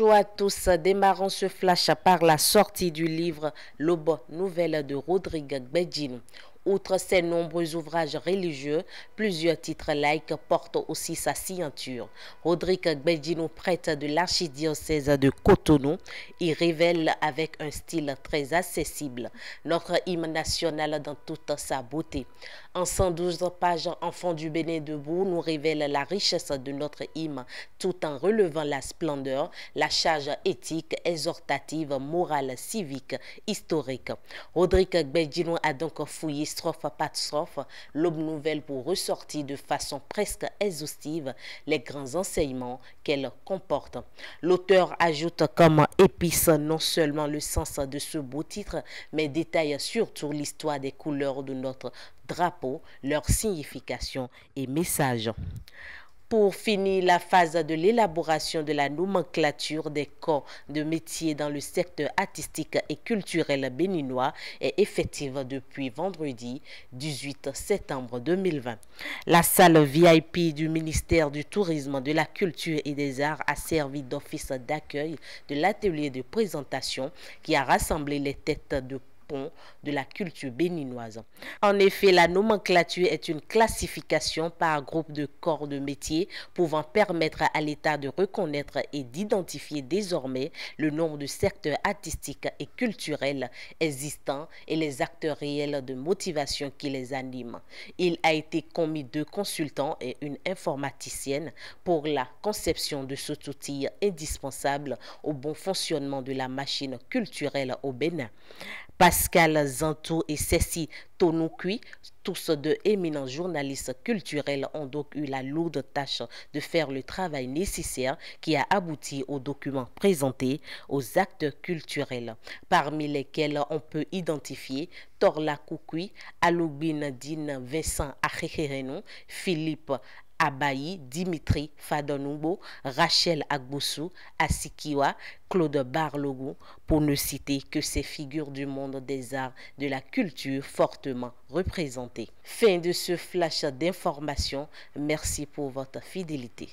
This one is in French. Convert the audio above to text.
Bonjour à tous, démarrons ce flash par la sortie du livre L'aube nouvelle de Rodrigue Gbedjin. Outre ses nombreux ouvrages religieux, plusieurs titres laïques portent aussi sa signature. Rodrigue Gbedjin prête de l'archidiocèse de Cotonou. Il révèle avec un style très accessible notre hymne national dans toute sa beauté. En 112 pages, Enfant du Bénin debout nous révèle la richesse de notre hymne tout en relevant la splendeur, la charge éthique, exhortative, morale, civique, historique. Rodrigue Gbedjin a donc fouillé l'aube nouvelle pour ressortir de façon presque exhaustive les grands enseignements qu'elle comporte. L'auteur ajoute comme épice non seulement le sens de ce beau titre, mais détaille surtout l'histoire des couleurs de notre drapeau, leur signification et message. Pour finir la phase de l'élaboration de la nomenclature des corps de métier dans le secteur artistique et culturel béninois est effective depuis vendredi 18 septembre 2020. La salle VIP du ministère du Tourisme, de la Culture et des Arts a servi d'office d'accueil de l'atelier de présentation qui a rassemblé les têtes de de la culture béninoise. En effet, la nomenclature est une classification par groupe de corps de métier pouvant permettre à l'État de reconnaître et d'identifier désormais le nombre de secteurs artistiques et culturels existants et les acteurs réels de motivation qui les animent. Il a été commis deux consultants et une informaticienne pour la conception de cet outil indispensable au bon fonctionnement de la machine culturelle au Bénin. Pascal Zantou et Cécile Tonouqui, tous deux éminents journalistes culturels, ont donc eu la lourde tâche de faire le travail nécessaire qui a abouti aux documents présentés aux actes culturels, parmi lesquels on peut identifier Torla Koukoui, Aloubine Dine Vincent Achecherenou, Philippe Abayi, Dimitri Fadonoubo, Rachel Agboussou, Asikiwa, Claude Barlogou, pour ne citer que ces figures du monde des arts, de la culture fortement représentées. Fin de ce flash d'information. Merci pour votre fidélité.